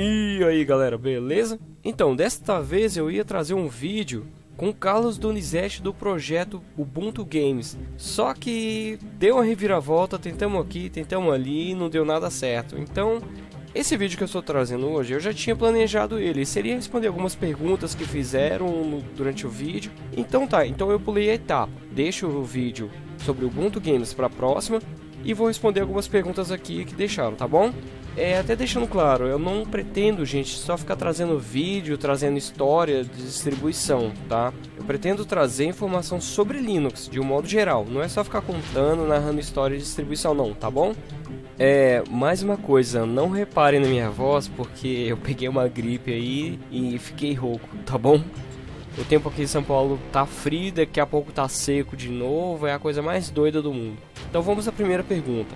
E aí galera, beleza? Então, desta vez eu ia trazer um vídeo com Carlos Donizete do projeto Ubuntu Games. Só que deu uma reviravolta, tentamos aqui, tentamos ali e não deu nada certo. Então, esse vídeo que eu estou trazendo hoje, eu já tinha planejado ele. Seria responder algumas perguntas que fizeram durante o vídeo. Então tá, então eu pulei a etapa. Deixo o vídeo sobre Ubuntu Games para a próxima e vou responder algumas perguntas aqui que deixaram, tá bom? É, até deixando claro, eu não pretendo, gente, só ficar trazendo vídeo, trazendo história de distribuição, tá? Eu pretendo trazer informação sobre Linux, de um modo geral. Não é só ficar contando, narrando história de distribuição, não, tá bom? É, mais uma coisa, não reparem na minha voz, porque eu peguei uma gripe aí e fiquei rouco, tá bom? O tempo aqui em São Paulo tá frio, daqui a pouco tá seco de novo, é a coisa mais doida do mundo. Então vamos à primeira pergunta.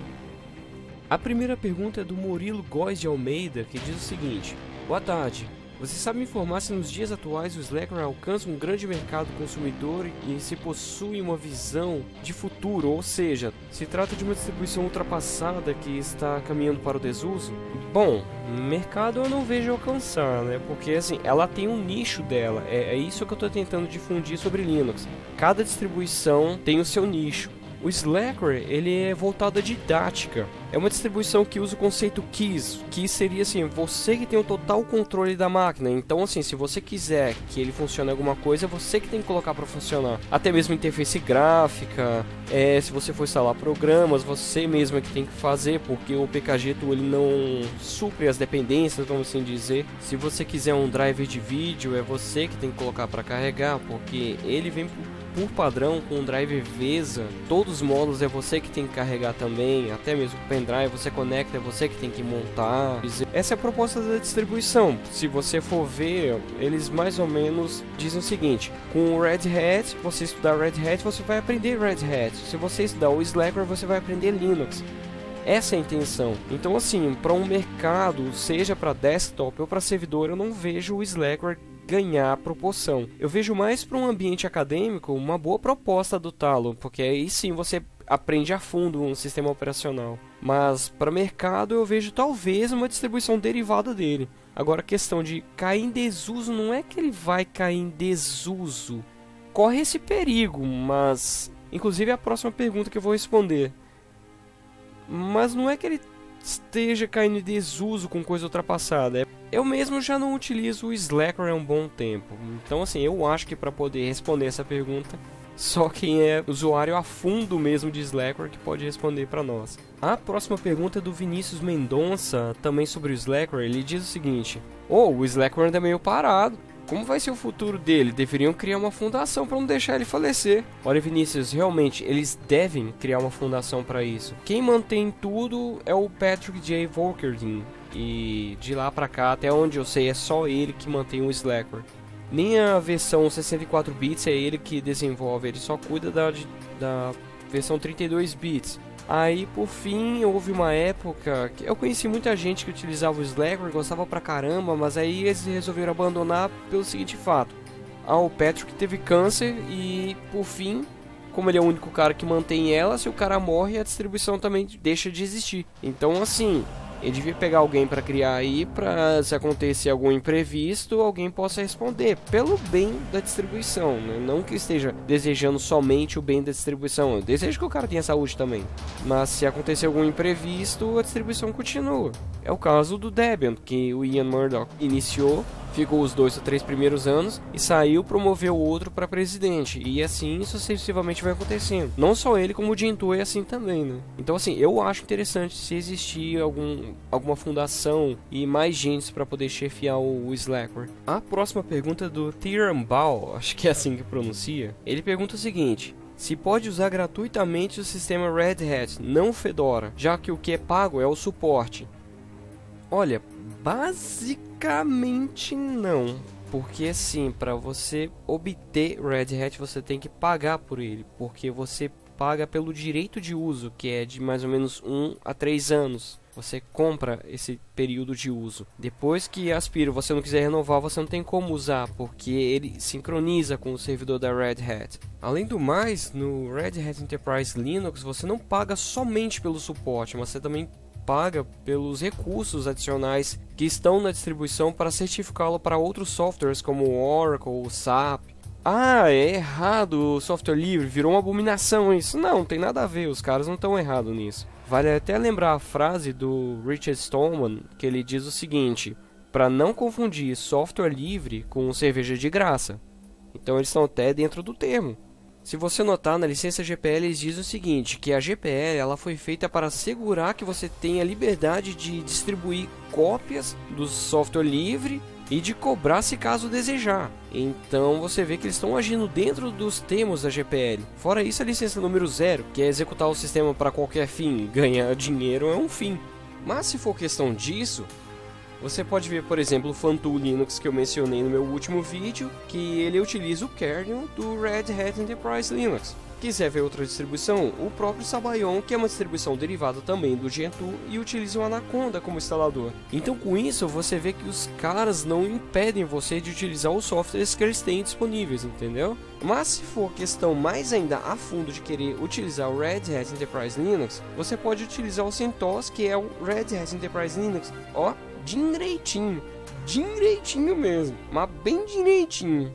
A primeira pergunta é do Murilo Góes de Almeida, que diz o seguinte: Boa tarde. Você sabe me informar se nos dias atuais o Slacker alcança um grande mercado consumidor e se possui uma visão de futuro, ou seja, se trata de uma distribuição ultrapassada que está caminhando para o desuso? Bom, mercado eu não vejo alcançar, né? Porque assim, ela tem um nicho dela. É, é isso que eu estou tentando difundir sobre Linux. Cada distribuição tem o seu nicho. O Slackware ele é voltado à didática. É uma distribuição que usa o conceito keys, que seria assim, você que tem o total controle da máquina. Então assim, se você quiser que ele funcione alguma coisa, é você que tem que colocar para funcionar. Até mesmo interface gráfica, é, se você for instalar programas, você mesmo é que tem que fazer, porque o PKG ele não supre as dependências, vamos assim dizer. Se você quiser um driver de vídeo, é você que tem que colocar para carregar, porque ele vem por padrão com o driver VESA. Todos os módulos é você que tem que carregar também, até mesmo o pendrive você conecta, é você que tem que montar. Essa é a proposta da distribuição. Se você for ver, eles mais ou menos dizem o seguinte: com o Red Hat, você estudar Red Hat, você vai aprender Red Hat. Se você estudar o Slackware, você vai aprender Linux. Essa é a intenção. Então, assim, para um mercado, seja para desktop ou para servidor, eu não vejo o Slackware ganhar proporção. Eu vejo mais para um ambiente acadêmico uma boa proposta do Talo, porque aí sim você aprende a fundo um sistema operacional. Mas para mercado eu vejo talvez uma distribuição derivada dele. Agora a questão de cair em desuso não é que ele vai cair em desuso. Corre esse perigo, mas inclusive é a próxima pergunta que eu vou responder. Mas não é que ele esteja caindo em desuso com coisa ultrapassada. Eu mesmo já não utilizo o Slacker há um bom tempo. Então, assim, eu acho que para poder responder essa pergunta, só quem é usuário a fundo mesmo de Slacker que pode responder para nós. A próxima pergunta é do Vinícius Mendonça, também sobre o Slacker. Ele diz o seguinte: Oh, o Slacker anda meio parado. Como vai ser o futuro dele? Deveriam criar uma fundação para não deixar ele falecer. Olha, Vinícius, realmente eles devem criar uma fundação para isso. Quem mantém tudo é o Patrick J. Volkerding. E de lá para cá, até onde eu sei, é só ele que mantém o Slacker. Nem a versão 64 bits é ele que desenvolve, ele só cuida da, da versão 32 bits. Aí, por fim, houve uma época que eu conheci muita gente que utilizava o Slacker, gostava pra caramba, mas aí eles resolveram abandonar pelo seguinte fato. Ah, o Patrick teve câncer e, por fim, como ele é o único cara que mantém ela, se o cara morre, a distribuição também deixa de existir. Então, assim, ele devia pegar alguém para criar aí, para se acontecer algum imprevisto, alguém possa responder pelo bem da distribuição, né? não que esteja desejando somente o bem da distribuição. Eu desejo que o cara tenha saúde também, mas se acontecer algum imprevisto, a distribuição continua. É o caso do Debian, que o Ian Murdoch iniciou ficou os dois ou três primeiros anos e saiu, promoveu o outro para presidente. E assim sucessivamente vai acontecendo. Não só ele, como o Jintu é assim também, né? Então, assim, eu acho interessante se existir algum, alguma fundação e mais gente para poder chefiar o, o Slackware. A próxima pergunta é do Tirambal, acho que é assim que pronuncia. Ele pergunta o seguinte: se pode usar gratuitamente o sistema Red Hat, não Fedora, já que o que é pago é o suporte. Olha, basicamente não. Porque assim, para você obter Red Hat, você tem que pagar por ele, porque você paga pelo direito de uso, que é de mais ou menos 1 a 3 anos. Você compra esse período de uso. Depois que aspira, você não quiser renovar, você não tem como usar, porque ele sincroniza com o servidor da Red Hat. Além do mais, no Red Hat Enterprise Linux, você não paga somente pelo suporte, mas você também paga pelos recursos adicionais que estão na distribuição para certificá-lo para outros softwares como Oracle, SAP. Ah, é errado o software livre, virou uma abominação isso. Não, não tem nada a ver, os caras não estão errados nisso. Vale até lembrar a frase do Richard Stallman, que ele diz o seguinte: para não confundir software livre com cerveja de graça. Então eles estão até dentro do termo. Se você notar na licença GPL eles dizem o seguinte, que a GPL ela foi feita para assegurar que você tenha liberdade de distribuir cópias do software livre e de cobrar se caso desejar. Então você vê que eles estão agindo dentro dos termos da GPL. Fora isso, a licença número 0, que é executar o sistema para qualquer fim, ganhar dinheiro é um fim. Mas se for questão disso, você pode ver, por exemplo, o Fantool Linux que eu mencionei no meu último vídeo, que ele utiliza o kernel do Red Hat Enterprise Linux. Quiser ver outra distribuição, o próprio Sabayon, que é uma distribuição derivada também do Gentoo e utiliza o Anaconda como instalador. Então com isso você vê que os caras não impedem você de utilizar os softwares que eles têm disponíveis, entendeu? Mas se for questão mais ainda a fundo de querer utilizar o Red Hat Enterprise Linux, você pode utilizar o CentOS, que é o Red Hat Enterprise Linux. Ó, direitinho, direitinho mesmo, mas bem direitinho.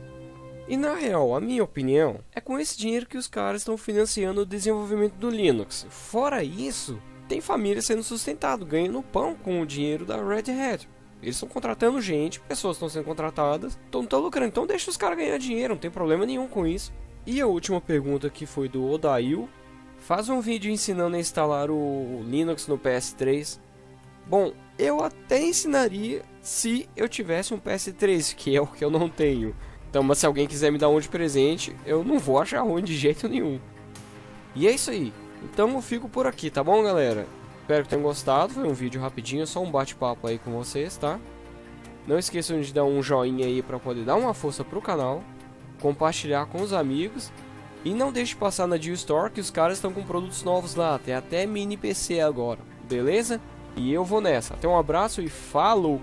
E na real, a minha opinião é com esse dinheiro que os caras estão financiando o desenvolvimento do Linux. Fora isso, tem família sendo sustentado, ganhando pão com o dinheiro da Red Hat. Eles estão contratando gente, pessoas estão sendo contratadas, estão lucrando, então deixa os caras ganhar dinheiro, não tem problema nenhum com isso. E a última pergunta que foi do Odail, faz um vídeo ensinando a instalar o Linux no PS3. Bom, eu até ensinaria se eu tivesse um PS3, que é o que eu não tenho. Então, mas se alguém quiser me dar um de presente, eu não vou achar ruim de jeito nenhum. E é isso aí. Então eu fico por aqui, tá bom, galera? Espero que tenham gostado. Foi um vídeo rapidinho, só um bate-papo aí com vocês, tá? Não esqueçam de dar um joinha aí para poder dar uma força pro canal, compartilhar com os amigos e não deixe passar na Dio Store que os caras estão com produtos novos lá, tem até mini PC agora, beleza? E eu vou nessa. Até um abraço e falou!